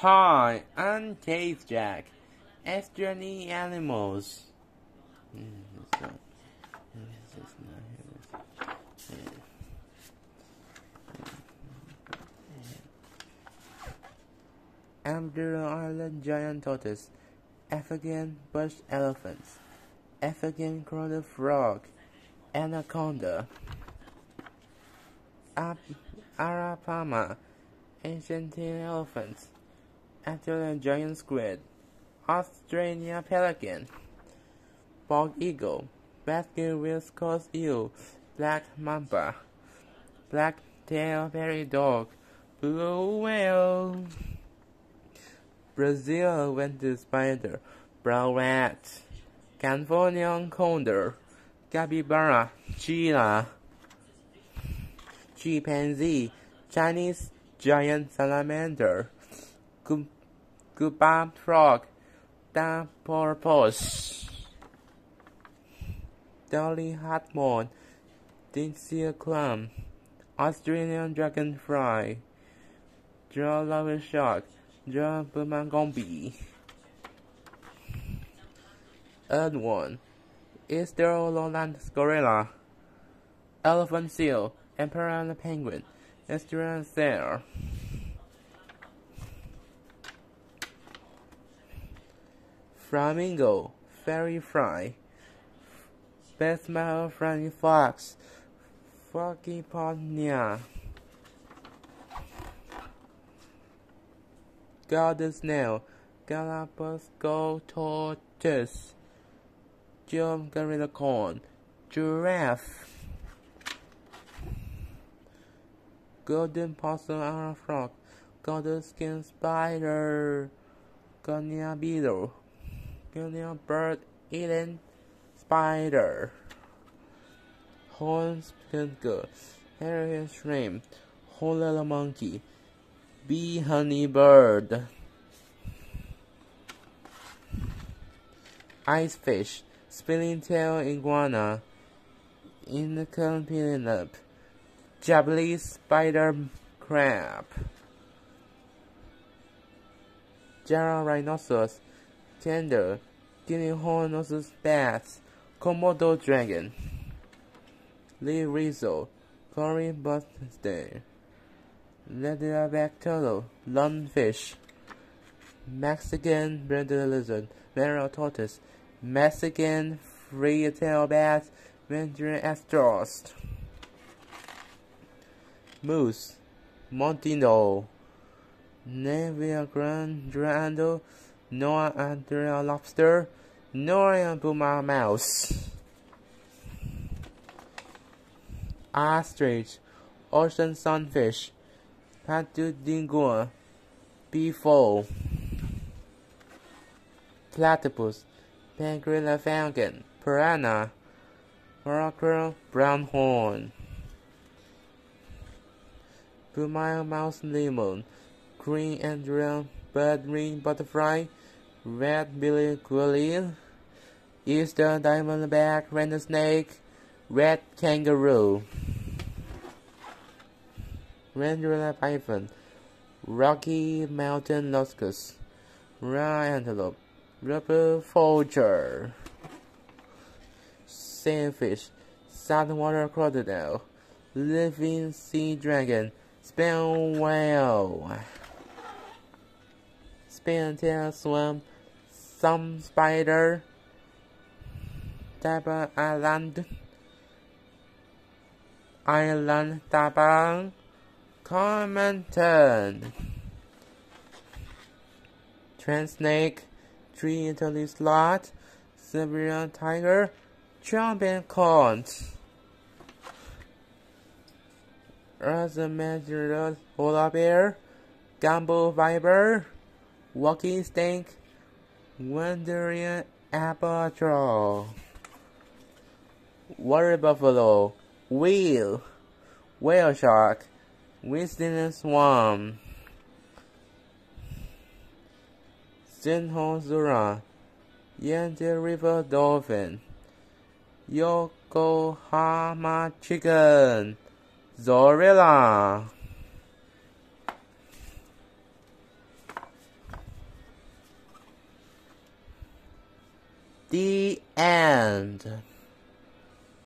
Hi, I'm Case Jack. Animals. It's just not- Ambler Island giant tortoise, African bush elephants, African crowned frog, anaconda, Ap- Arapaima, ancient elephants, Australian giant squid, Australian pelican, bald eagle, basket Coast eel, black mamba, black tail berry dog, blue whale. Brazil vented spider, brown rat, California condor, capybara, cheetah, chimpanzee, Chinese giant salamander, Cuban frog, porpoise, Dolly Hatmon, Dinsia clam, Australian dragonfly, Draw lava shark, Draw bumagombi. Third one, Easter lowland gorilla, elephant seal, emperor penguin, Eastern seal. Flamingo, fairy fly, best smell flying fox, foggy ponya, garden snail, Galapagos tortoise, Jum gorilla corn, giraffe, golden possum owl frog, golden skin spider, Guinea beetle, Guinea bird eating spider, horn skunk, hairy shrimp, whole little monkey, bee honey bird, ice fish, spinning tail iguana, in the peanut, Japanese spider crab, Jara rhinoceros, gander, guinea hornless bats, Komodo dragon, Lee Rizzo, Kori Bustard, leatherback turtle, lungfish, Mexican brindle lizard, Merrill tortoise, Mexican free-tail bat, Mandarin astros, moose, Montino, Nevia grand Noah Andrea lobster, Noria Puma mouse, ostrich, ocean sunfish, Patu dingo, beefo, platypus, peregrine falcon, piranha, Morocco. Brown horn, Puma mouse lemon, green and bird ring butterfly, red billy quail, Easter diamondback rattlesnake, red kangaroo, Rendula python, Rocky Mountain locust, rye antelope, rubber vulture, sailfish, saltwater crocodile, living sea dragon, sperm whale, spintail swamp, some spider, Taba Island, Island Tabang, Cormonton, Transnake, Tree Italy Slot, Siberian Tiger, Trumpet Corns, Razamadura Polar Bear, Gaboon Viper, Walking Snake, Wandering Albatross, Water Buffalo, Wheel, Whale Shark, Whistling Swan, Sinhozura, Yangtze River Dolphin, Yokohama Chicken, Zorilla. The end.